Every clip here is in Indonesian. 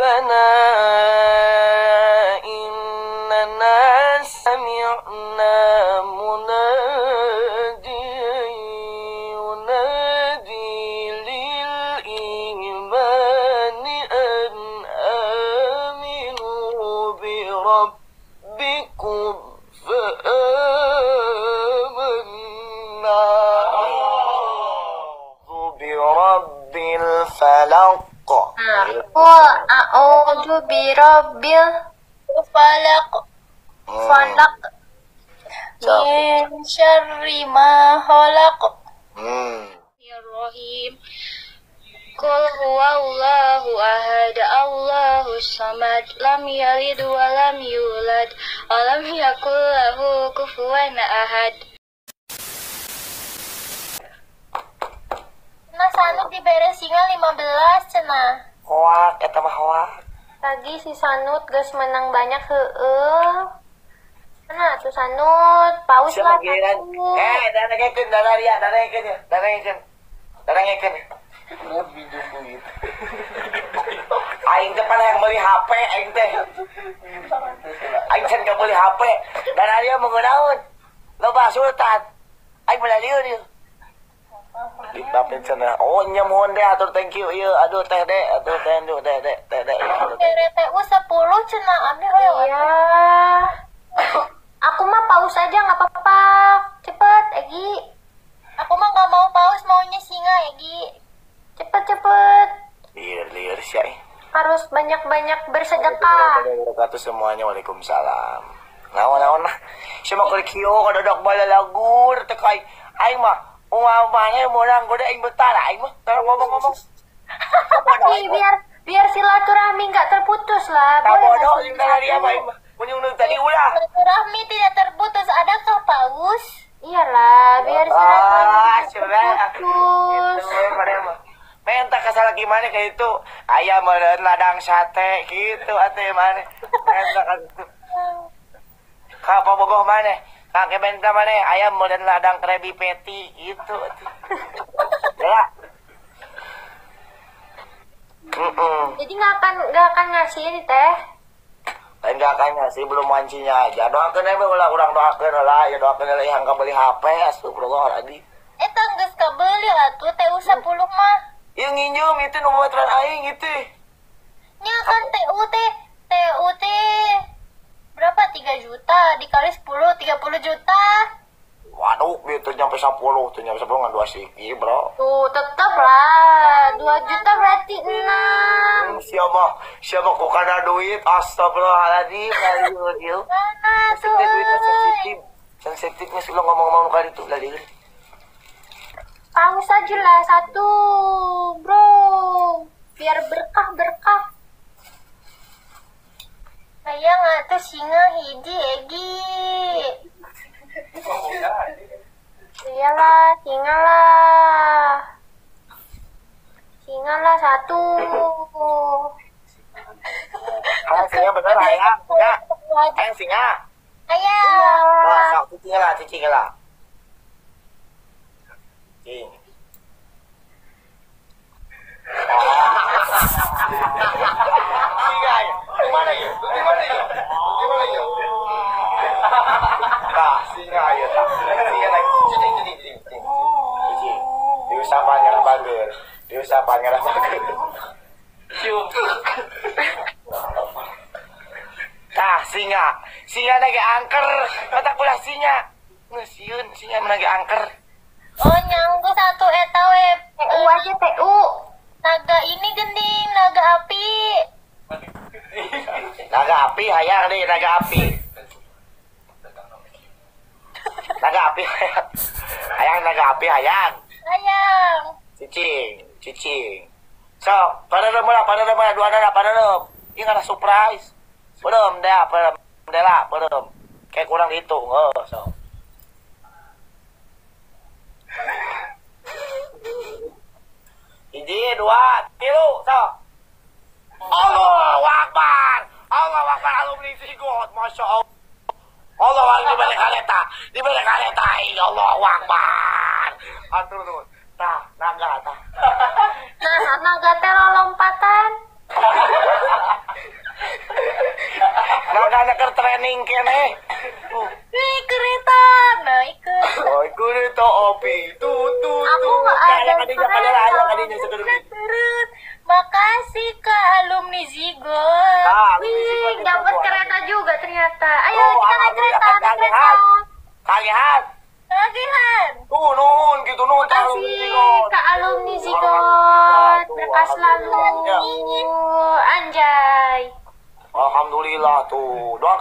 ربنا a'udzu birabbil falaq. Falaq. Min syarri ma khalaq. Hmm. Bismillahirrahmanirrahim Qul huwallahu ahad. Allahu samad. Lam yalid wa lam yulad. Wa lam yakul lahu kufuwan ahad. Nah, Sanuk dibere singa 15 cenah. Hoak, eta mah hoak. Tadi si Sanut geus menang banyak heueuh. Mana tuh Sanut? Paus lah. Eh, dana ngekeun, dana dia, dana ngekeun ya, dana ngekeun. Dana ngekeun. Lebih duit. Aing teh yang beli HP, aing teh. Aing can ka beli HP. Dana dia mengenaun. Loba sultan. Aing beli dia Ditapin sana. Oh, nyamuhun deh, atur thank you. Iya, aduh teh deh, aduh teh deh, deh, deh, deh, deh. Bere TU 10 cenah abdi hoyong. Iya. Aku mah paus aja nggak apa-apa. Cepet, Egi. Aku mah nggak mau paus, maunya singa, Egi. Cepet, cepet. Liar, liar sih. aing. Harus banyak-banyak bersedekah. Wabarakatuh semuanya Waalaikumsalam Naon naon nah Si mah keur kieu kadadak bala lagur teh kai aing mah umamanya mourang goda aing betara aing mah tar ngomong-ngomong. Ih, biar biar silaturahmi nggak terputus lah. Boleh bodoh tadi dia mah aing mah. Tadi ulah. Silaturahmi tidak terputus. Adakah paus? Iyalah, biar silaturahmi Ah, terputus. Gitu. Menta kasala gimana kayak itu ayam ladang sate gitu atuh mana. Menta ka gitu. Ka apa bogoh mana? Kakek benta mana? Ayam meureun ladang krebi peti atuh. Ya. Mm Jadi nggak akan nggak akan ngasih ini teh. Lain gak kayaknya sih belum mancinya aja. Doakan aja ulah urang doakan lah ya doakan lah yang beli HP astagfirullahaladzim. Eta geus kabeli atuh TU 10 mah. Yang nginjem itu nomor aing gitu. Nya kan TU teh TU teh berapa 3 juta dikali 10 30 juta. Waduh, itu nyampe 10, tuh nyampe 10 ngan dua siki, bro. Tuh, tetep lah. 2 juta berarti 6. Hmm, siapa, siapa kok kada duit, astagfirullahaladzim. Mana tuh? Sensitif, duitnya sensitif. Sensitifnya sih lo ngomong-ngomong kali itu, laliur. Paus aja lah satu, bro. Biar berkah-berkah. Sayang atuh singa hiji Egi. Iyalah, singa lah. Singa lah satu. Ayang singa bener, ayang, singa. Ayang singa. Ayah. Wah, sok, cicing lah, cicing lah. Cing. Mana ya? Di mana ya? Mana singa ya. Singa lagi. Cicing, cicing, cicing, cicing. Cicing. Diusapan ngarah bager. Diusapan ngarah bager. Cium. Tah, singa. Singa angker. Kata singa. Ngesiun, singa angker. Oh nyanggu satu. TU aja TU. Naga ini gending, naga api. Naga api hayang deh, naga api. Naga api hayang. Hayang naga api hayang. Sayang. Cicing, cicing. So, pada rum lah, pada rum lah, dua nana, pada rum. Ini ada surprise. Belum dah, belum. Dah lah, belum. Kayak kurang dihitung, oh, so. Hiji, dua, tilu, so. Allah Akbar. Allah Akbar. Alumni sigot Masya Allah. Allah Akbar. Di balik kereta di balik kereta Allah Akbar. Ah, Atur tuh tah naga tah. Nah naga telo lompatan. Naga naker training kene. Uh. Kereta, naik kereta. Opi. Tuh, tuh, tuh. Aku ada kereta. Yang adinya,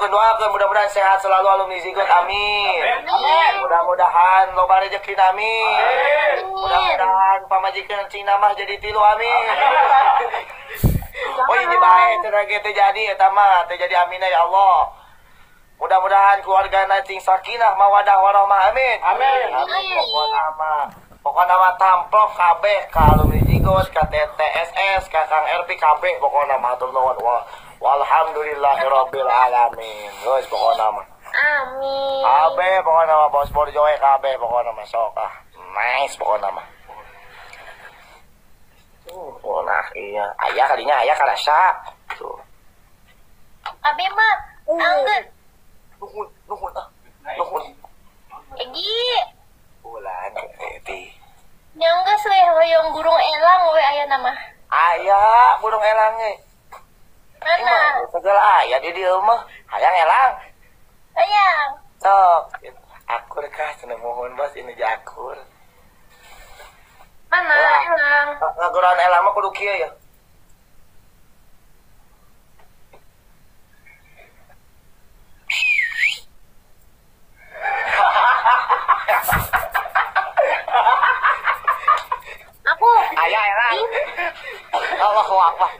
Doakan doakan mudah-mudahan sehat selalu alumni Zigot. Amin. Amin. Mudah-mudahan loba rezeki amin. Amin. Mudah-mudahan pamajikan Cina mah jadi tilu amin. Oh ini baik ge teh jadi eta mah teh jadi amin ya Allah. Mudah-mudahan keluarga cing sakinah mawadah warahmah amin. Amin. Amin. Pokokna mah pokokna mah tamplok kabeh ka alumni Zigot, ka TTSS, ka Kang RP kabeh pokokna mah hatur nuhun. Wah, walhamdulillahirabbil alamin. Geus pokokna mah. Amin. Kabeh pokokna mah bos bor joe kabeh pokokna mah sok ah. Nice pokokna mah. Oh, nah iya. Ayah kalinya ayah karasa. Tuh. Abi mah angger. Nuhun, nuhun ah. Nuhun. Egi. Bulan eti. Nyangga we hoyong burung elang we aya nama. Ayah burung elang ge. Mana? Segala ayah di dieu mah. Hayang elang. Ayang. Sok. Akur kah cenah mohon bos ini jakur. Mana Elang. Ngaguran elang mah kudu kieu ya. Allahu akbar.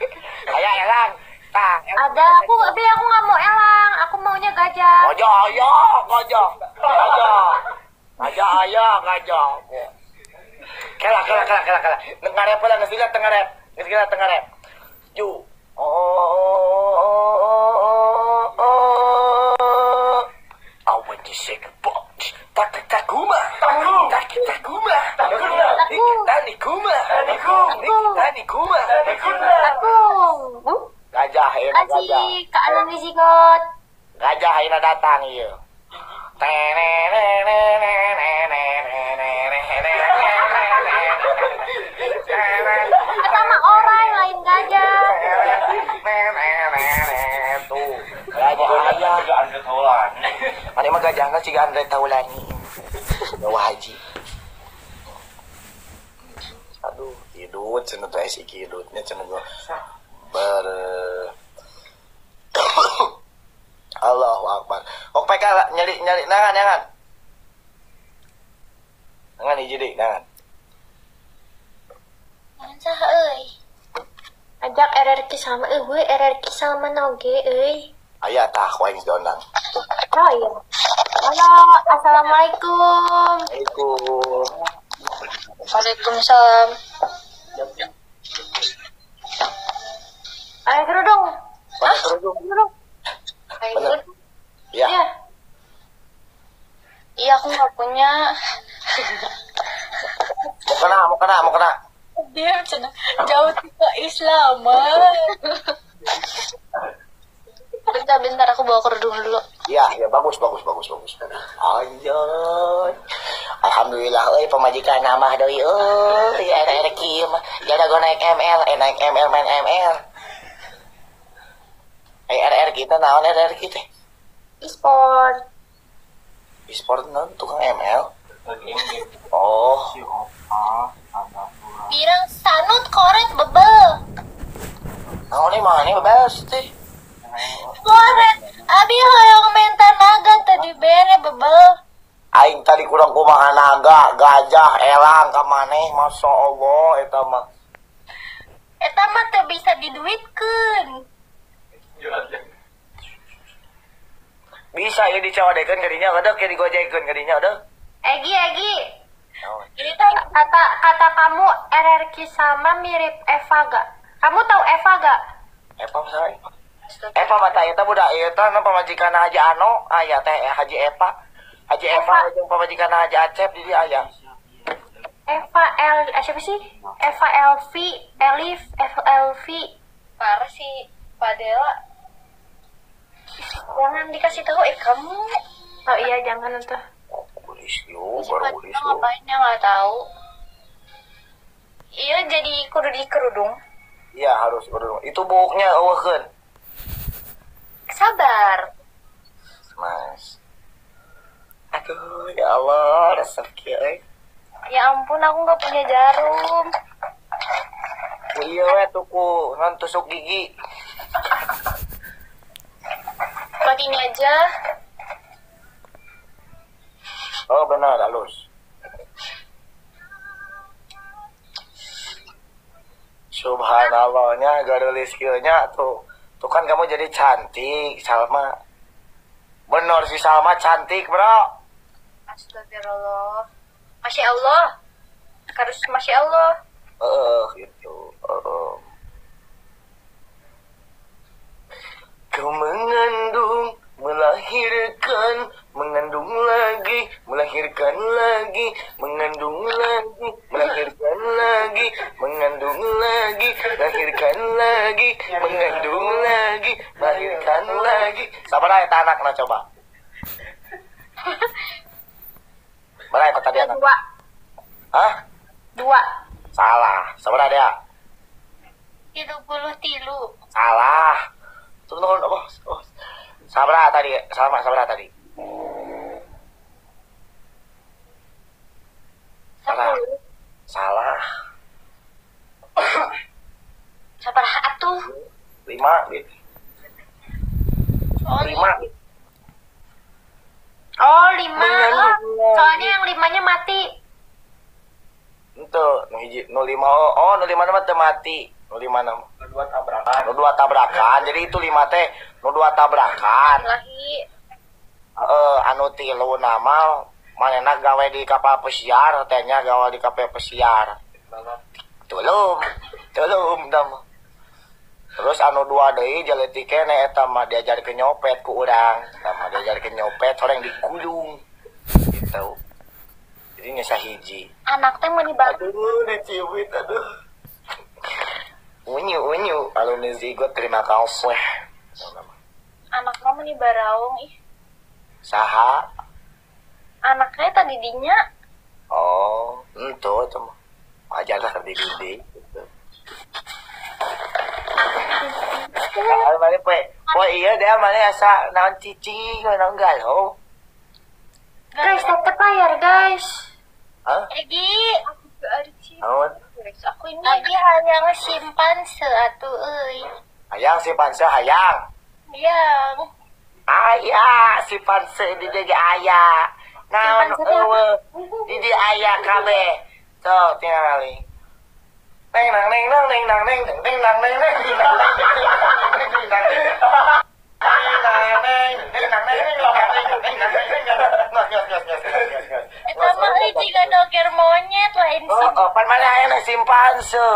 Ayah elang. Elang. Ada aku, tapi aku nggak mau elang. Aku maunya gajah. Gajah ayah, gajah. Gajah. Gajah ayah, gajah. Kela, kela, kela, kela, kela. Tengarep lah, nggak sila tengarep. Nggak sila tengarep. Ju. Oh, oh, oh, oh, oh. Awan di sekepot. Tak tak kuma. Tak tak kuma. Tani kuma. Tani kuma. Aku. Uh, Gajah, ya gajah. kasih Kak Alumni Zigot. Gajah ayeuna datang ieu. Pertama orang lain gajah. Tuh, gajah ayah. Mana mah gajahna ciga Andre Taulani. Bawa haji. Aduh, hidut cenah teh si hidutnya cenah. Ber Allahu Akbar. Ok PK nyari nyari nangan nangan. Nangan hiji deui nangan. Jangan saha euy. Ajak RRQ sama euy, RRQ sama noge euy. Aya tah ku aing diundang. Oh iya. Halo, assalamualaikum. Waalaikumsalam. Ayo? Kerudung. Kerudung. Ayo kerudung. Ya. Iya. Iya, aku nggak punya. Mau kena, mau kena, mau kena. Dia cina jauh ke Islam. bentar, bentar aku bawa kerudung dulu. Iya, ya bagus, bagus, bagus, bagus. Anjay. Alhamdulillah, euy pamajikan nama deui euy. Ya ada rezeki mah. Jada go naik ML, eh naik ML main ML. Eh RR kita naon RR kita? E-sport. E-sport naon tukang ML? Oh, Birang sanut koret bebel. naon nih mah nih bebas teh. Koret. Abi hoyong bere bebel. Aing tadi kurang kumaha naga, gajah, elang ka maneh, Masya Allah, eta mah. Eta mah teu bisa diduitkeun. Bisa ya dicawadekeun kadinya ada kayak digojekeun kadinya ada. Egi, Egi. Naon? Ini kata kata kamu RRQ sama mirip Eva gak? Kamu tahu Eva gak? Say. Epa mata eta budak eta na pamajikan Haji Ano, aya teh eh, Haji Epa. Haji Eva Eva. jeung pamajikan Haji Acep di dia aya. Eva L eh, siapa sih? Eva Elvi, Elif, Eva Elvi. Parah sih, Padela. Jangan dikasih tahu eh kamu. Oh iya jangan tuh. Ulis lu, baru ulis lu. ngapainnya nggak tahu. Iya jadi kudu di kerudung. Iya harus kerudung. Itu buknya eueuhkeun. Sabar. Mas. Aduh, ya Allah, resep euy. Ya ampun aku nggak punya jarum. Ieu we tuku non tusuk gigi. Pakai ini aja. Oh benar, halus. Subhanallahnya garulis nya tuh. Tuh kan kamu jadi cantik, Salma. Bener si Salma cantik, bro. Astagfirullah. Masya Allah. Harus Masya Allah. Eh, gitu. Eh. Kau mengandung, melahirkan, mengandung lagi, melahirkan lagi, mengandung lagi, Aja anak nah coba. Mana ya tadi anak? Dua. Hah? Dua. Salah. Sabar aja. Tilu puluh tilu. Salah. Tunggu, tunggu, oh, oh. Sabra tadi, sama Sabra tadi. Salah. Salah. Sabar atuh. Lima, gitu. Oh, lima. Oh, lima. Oh, soalnya yang limanya mati. Itu, hiji, nu lima, oh, oh nu lima nama mati. Nu lima nama. Nu dua tabrakan. Nu dua tabrakan. Jadi itu lima teh, nu dua tabrakan. Lahi. Eh, anu tilu nama, manena gawe di kapal pesiar, tehnya gawe di kapal pesiar. Tulum, tulum dam. Terus anu dua deui jaleti kene eta mah diajarkeun nyopet ku urang. Eta mah diajarkeun nyopet orang digulung. Gitu. Jadi nya hiji. Anak teh mau dibantu. Aduh, diciwit aduh. Unyu unyu, alumni Zigot terima kasih. Anak kamu nih baraung ih. Saha? Anaknya tadi dinya. Oh, itu itu mah. Ajarlah kerja gede. Mana pe? Oh iya dia mana asa naon cici, naon galau. Guys, tetep bayar guys. Hah? Egi. Aku ada Naon? Aku ini lagi hanya simpan seatu euy. Hayang si panse hayang. Yang Ayah, si panse di jadi ayah. Naon eueuh. Di di ayah kabeh. Tuh, tinggal kali. Neng nang neng nang neng nang neng neng neng nang neng neng neng neng neng neng neng Eta mah euy jiga doger monyet Oh, sim. oh, pan mana yang simpan su?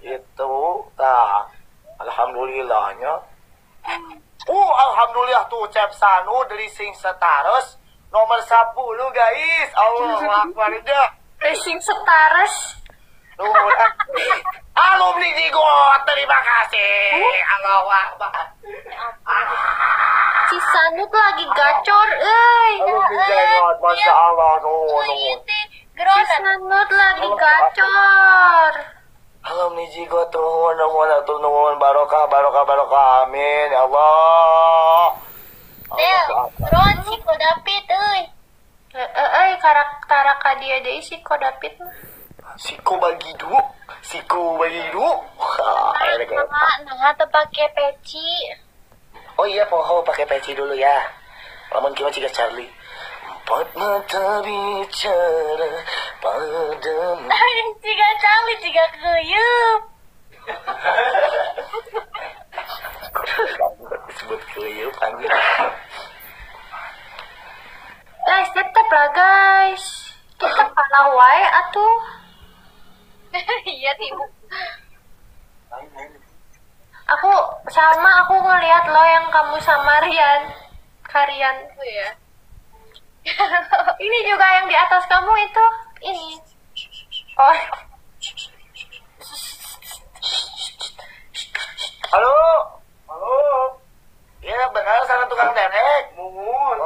Itu, tak. Alhamdulillahnya. Uh, alhamdulillah tuh cep sanu dari sing setaros nomor 10 guys. Allah akbar dah. Racing setares. Alumni Jigot, terima kasih. Allah akbar. Si Sanut lagi gacor euy. Alumni Jigot, masya Allah. Nuhun, nuhun. Si Sanut lagi gacor. Alumni Jigot, nuhun, nuhun, atuh nuhun. Barokah, barokah, barokah. Amin. Ya Allah. Del, Ron si Ko David euy. Eh, eh, karakter dia deui si Ko David mah. Siko bagi du, Siko bagi du. Wah, enak ya. Nah, nah, pake peci. Oh iya, poho pakai peci dulu ya. Lamun gimana jika Charlie? Empat mata bicara padamu. Jika cali, jika kuyup. Disebut keliup anjir. Guys, tetep lah guys. Kita kalah wae atuh. Iya, Ibu. Aku sama aku ngelihat lo yang kamu sama Rian. Karian. Oh ya. Ini juga yang di atas kamu itu. Ini. Oh. Halo? Halo? Iya benar sana tukang derek. Mumun.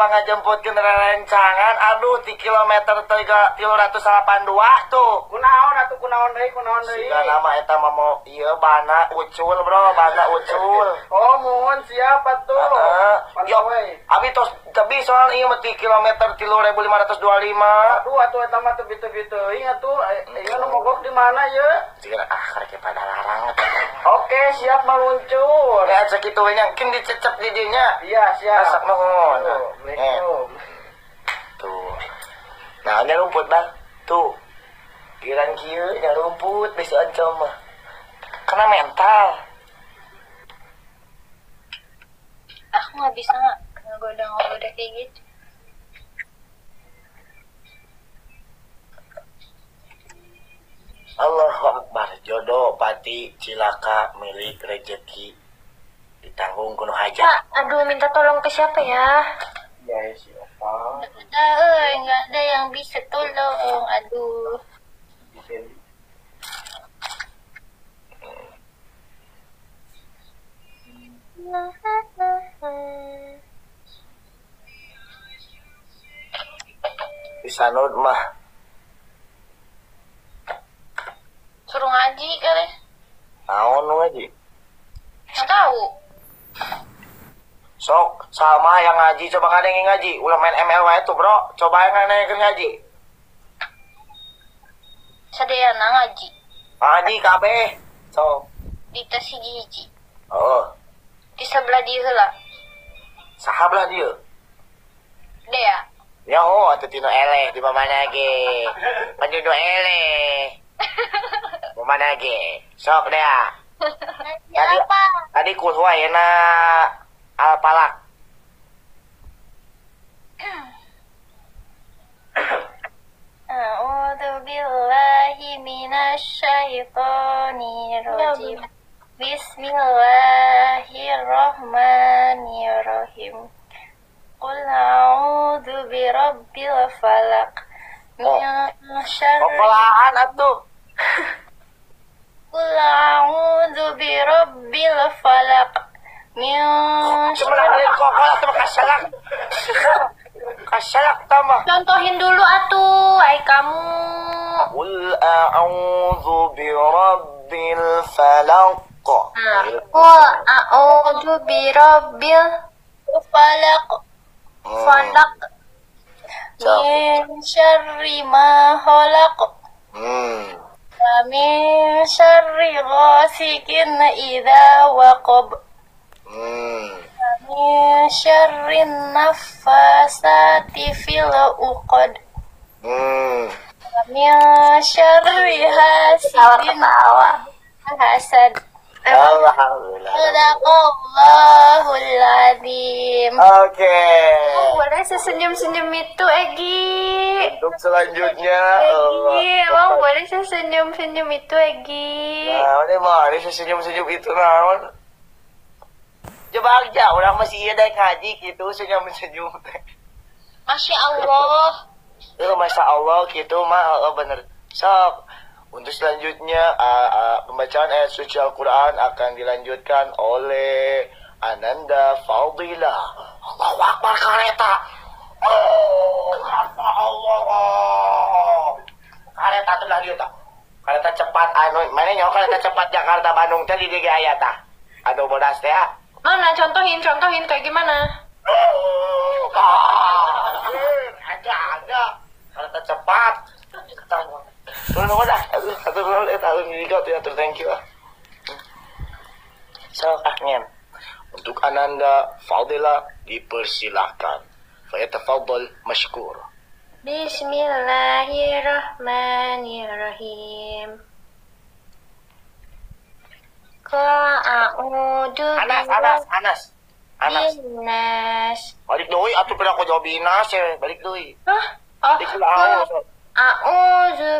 Oh, iya pangaji ngajemput ke rencangan aduh di kilometer tiga tiga ratus delapan dua tuh. Kunaon atuh kunaon deui kunaon deui. Siga nama eta mah mau iya bana ucul bro bana ucul. Oh mohon siapa tuh? Heeh. Yo, abi tos tapi soal iya mah di kilometer tiga ribu lima ratus dua lima aduh atuh eta mah teu bitu-bitu ingat tuh eh, ieu nu mogok di mana ya Siga ah karek pada larang oke siap meluncur Ya segitu nya mungkin dicecep di dinya iya siap Asak nuhun. Tuh. Nah, ada rumput bang. Tuh. Giran kieu nya rumput bisa ancam mah. Kena mental. Aku nggak bisa nggak ngegoda-ngoda kayak gitu. Allahu Akbar. Jodoh, pati, cilaka, milik, rejeki. Ditanggung kuno hajat. Kak, aduh minta tolong ke siapa ya? ya siapa ada, eh, nggak ada yang bisa tolong. Aduh. Bisa nud mah. Suruh ngaji kali. Naon nu ngaji? Nggak tahu. Sok, sama yang ngaji coba ngadeng yang ngaji. Ulah main ML tuh, Bro. Coba yang ngadeng ngaji. Sadayana ngaji. Ngaji kabeh. Sok. Di tas hiji-hiji. Oh, Di sebelah dia heula. sahablah dia. Dea. Ya oh, atau tino eleh di mana ge. Panjudo eleh. Mana ge. Sok deh. Ngaji Tadi- apa? Tadi kuliah ya na alpalak. A'udzu billahi minasyaitonir rajim. Bismillahirrahmanirrahim. Qul a'udzu birabbil falaq. Min syarri atuh. Qul a'udzu falaq. Min syarri kok kalau kasalak. Kasalak tama. Contohin dulu atuh, ai kamu. Qul a'udzu birabbil falaq. Qul a'udzu birabbil falaq. Hmm. Falaq. So. Min syarri ma khalaq. Hmm. Wa min syarri ghasikin idza waqab. Hmm. Wa min syarri naffasati fil uqad. Hmm. Wa min syarri hasidin hasad. Sadaqallahul azim. Oke. Boleh sesenyum-senyum itu, Egi. Untuk selanjutnya. Egi, Allah. emang boleh sesenyum-senyum itu, Egi. Nah, ini mah ini senyum-senyum itu naon. Coba aja, orang masih iya dari ngaji gitu, senyum-senyum. Masya Allah. Masya Allah gitu mah oh, bener. Sok. Untuk selanjutnya uh, uh, pembacaan ayat suci Al-Quran akan dilanjutkan oleh Ananda Faudilah. Allahu Akbar kareta. Oh, Allah. Kareta tuh lagi tak. Kereta cepat anu, mana nyawa kereta cepat Jakarta Bandung tadi di gaya ta. Aduh bodas teh. ah. Mana? Contohin, contohin kayak gimana? Ah, ada ada kereta cepat. Turun udah, aduh, aduh, aduh, aduh, aduh, kau tuh, aduh, thank you ah. So, Ahmad, untuk Ananda Fadila dipersilahkan. Fayatafadal mashkur. Bismillahirrahmanirrahim. Qul a'udzu Anas, Anas, Anas. Anas. binnas. Balik doi, atuh pernah aku jawab Inas ya, balik doi. Hah? Oh, Balik lah,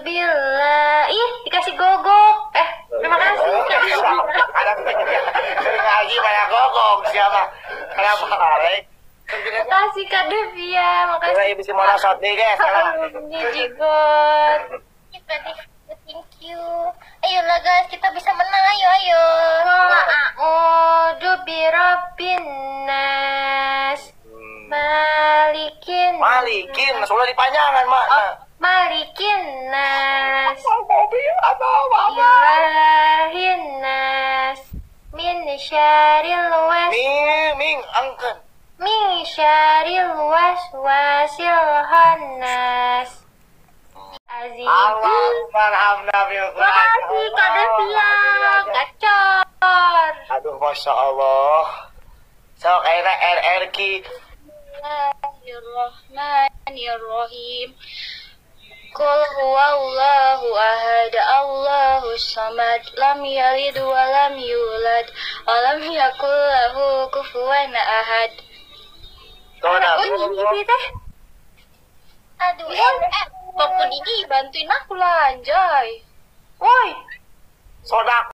Billahi. Ih, dikasih gogok. Eh, terima kasih. Ada lagi banyak gogong siapa? Kenapa? Terima kasih Kak Devia. Makasih. ibu si Mona shot nih guys. Sekarang. Jijigot. Kita thank you. Ayolah guys, kita bisa menang. Ayo, ayo. A'udzu birabbin nas. Hmm. Malik sudah dipanjangan mak nah. Malikin nas. Ilahin nas. Min syaril was ming ming angkat. Min syaril waswasil hannas. Azizul Allahumma arhamna bil Makasih Kak Devia Gacor Aduh, Masya Allah. So, kayaknya RRQ. Bismillahirrahmanirrahim Qul huwallahu ahad Allahu samad lam yalid wa lam yulad wa lam yakul lahu kufuwan ahad Tuh, nah. ini teh Aduh, eh, eh, Bapak Didi bantuin aku lah, anjay. Woi, Sodak.